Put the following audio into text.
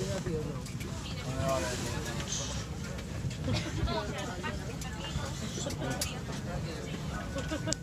Ha ha ha.